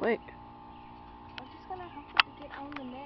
Wait. I'm just gonna have to get on the net